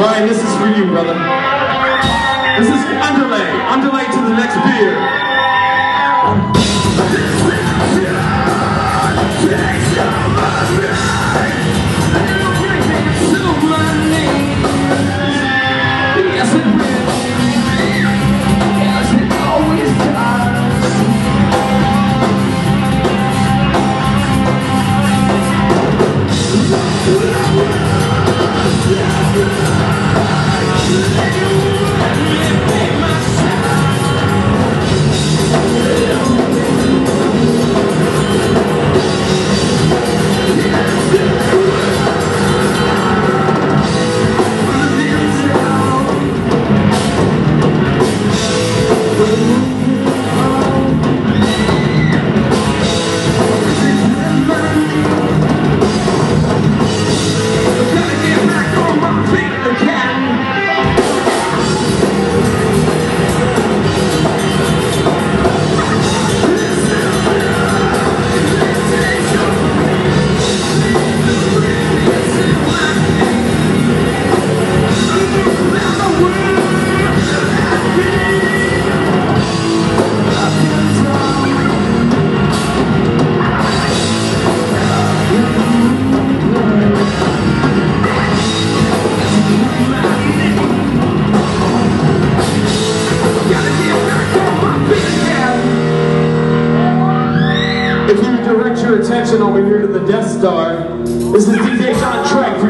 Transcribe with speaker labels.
Speaker 1: Brian, this is for you, brother. This is Andale. Andale to the next beer.
Speaker 2: Yeah.
Speaker 1: If you direct your attention over here to the Death Star, this is DJ Sean Treg.